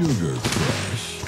Sugar Crush.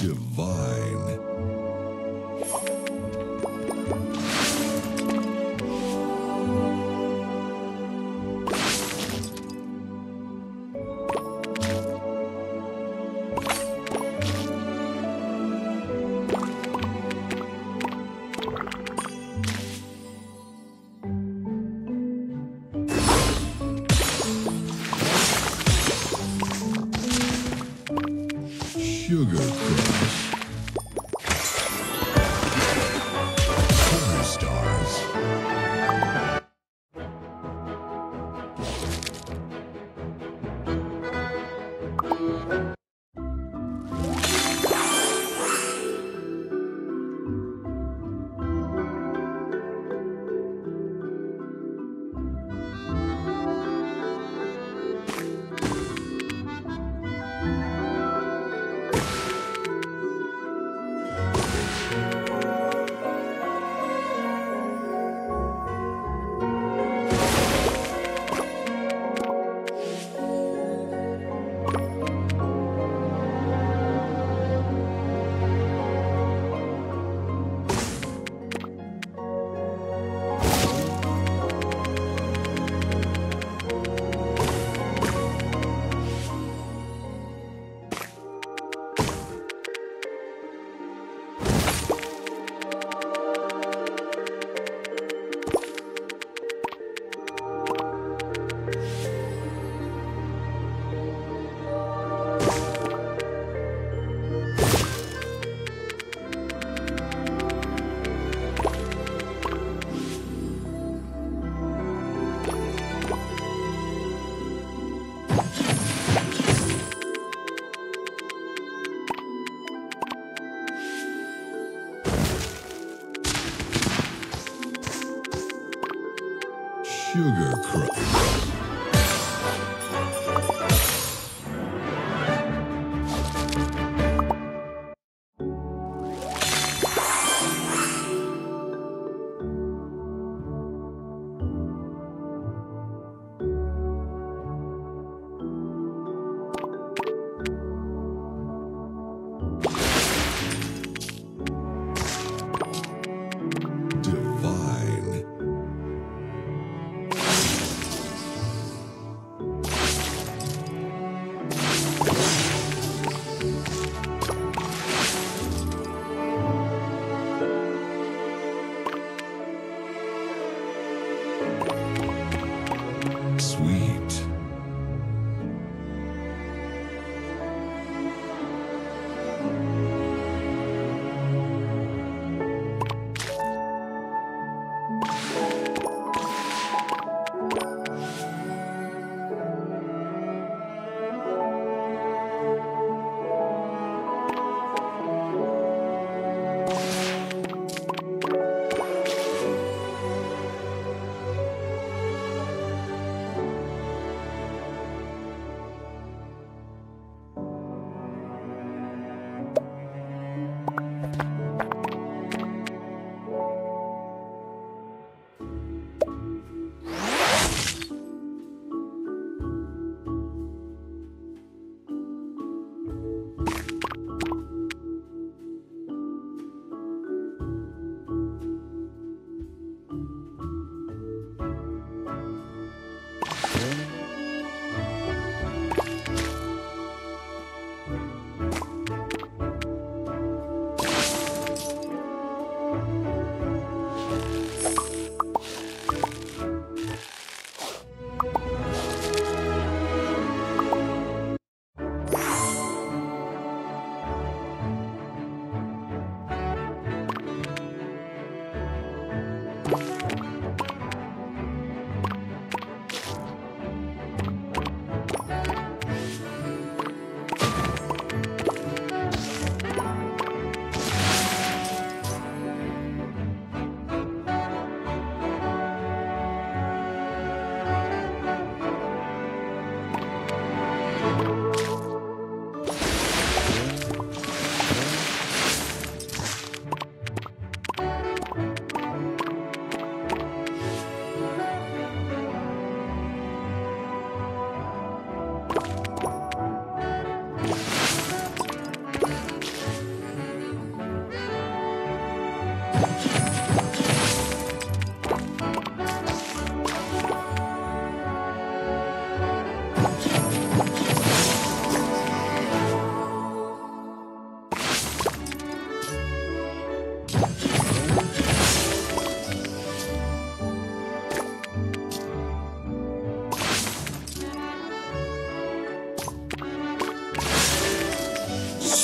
divine.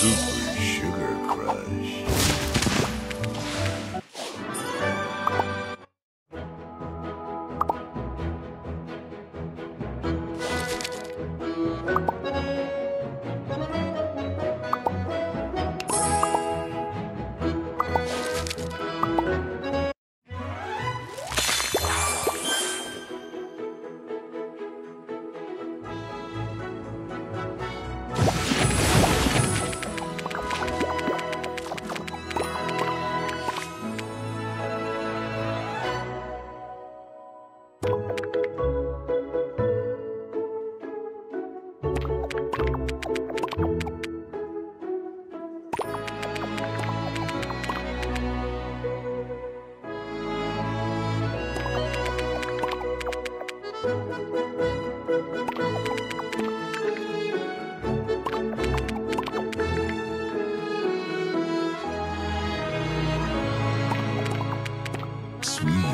Super Sugar Crush. Sweet.